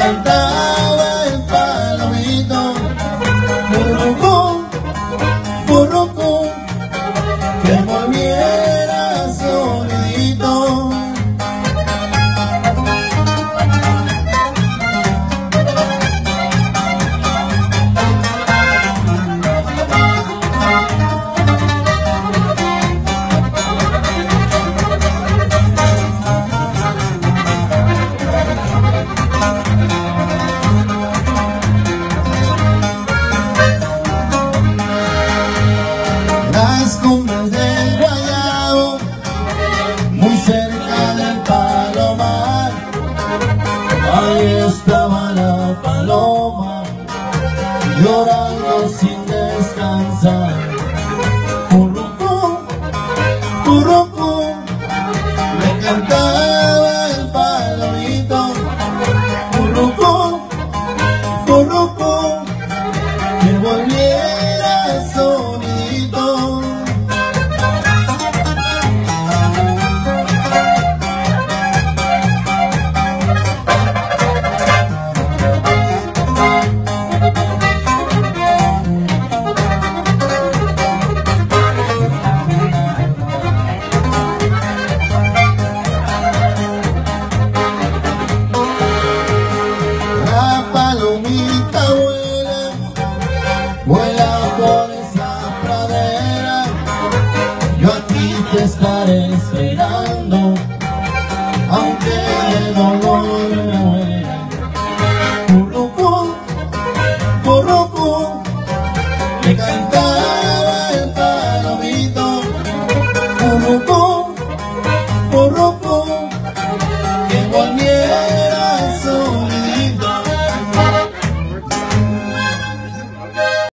cantar. Ahí estaba la paloma Llorando sin descansar. Currucú, currucú Me cantaba estaré esperando aunque de dolor me muera. Currucú, currucú me cantaba el palomito. Currucú